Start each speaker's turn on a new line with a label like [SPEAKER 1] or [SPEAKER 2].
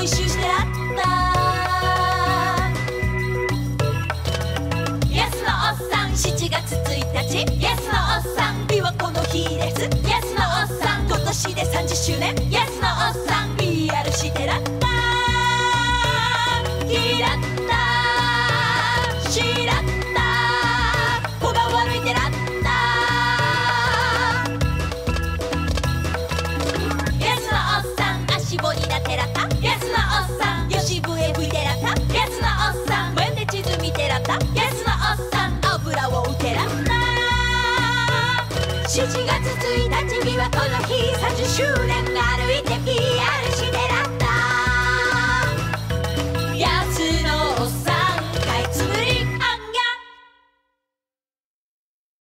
[SPEAKER 1] ご一周してあった。イエのおっさん7月1日。イエスのおっさん琵琶湖の日です。イエスのおっさん今年で30周年。イエスのおっさん PR してらった。キラッ7月1日にはこの日30周年。